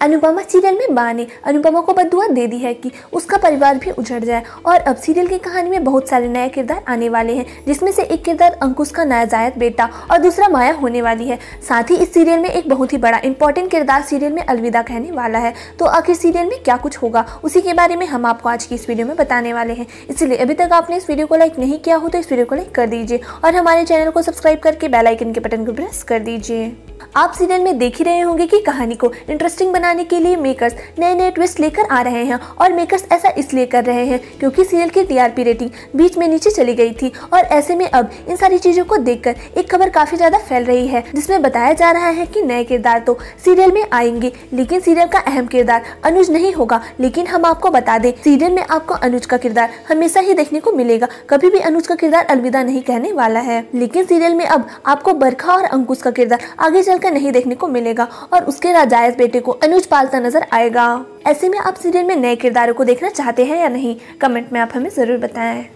Anupama serial में बा ने अनुपमा को बदुआ दे दी है कि उसका परिवार भी उजड़ जाए। और अब सीरियल की कहानी में बहुत सारे नए किरदार आने वाले हैं, जिसमें से एक किरदार अंकुश का नाजायद बेटा और दूसरा माया होने वाली है। साथ ही इस सीरियल में एक बहुत ही बड़ा इंपॉर्टेंट किरदार सीरियल में अलविदा कहने वाला है। तो आखिर सीरियल में क्या कुछ होगा, उसी के बारे में हम आपको आज की इस वीडियो में बताने वाले हैं। इसलिए अभी तक आपने इस वीडियो को लाइक नहीं किया हो तो इस वीडियो को लाइक कर दीजिए और हमारे चैनल को सब्सक्राइब करके बेलाइकन के बटन को प्रेस कर दीजिए। आप सीरियल में देख ही रहे होंगे कि कहानी को इंटरेस्टिंग बनाने के लिए मेकर्स नए नए ट्विस्ट लेकर आ रहे हैं और मेकर्स ऐसा इसलिए कर रहे हैं क्योंकि सीरियल की टीआरपी रेटिंग बीच में नीचे चली गई थी और ऐसे में अब इन सारी चीज़ों को देखकर एक खबर काफ़ी ज़्यादा फैल रही है, जिसमें बताया जा रहा है कि नए किरदार तो सीरियल में आएँगे, लेकिन सीरियल का अहम किरदार अनुज नहीं होगा। लेकिन हम आपको बता दें, सीरियल में आपको अनुज का किरदार हमेशा ही देखने को मिलेगा। कभी भी अनुज का किरदार अलविदा नहीं कहने वाला है। लेकिन सीरियल में अब आपको बरखा और अंकुश का किरदार आगे चलकर नहीं देखने को मिलेगा और उसके राजायज बेटे को अनुज पालता नज़र आएगा। ऐसे में आप सीरियल में नए किरदारों को देखना चाहते हैं या नहीं? कमेंट में आप हमें ज़रूर बताएँ।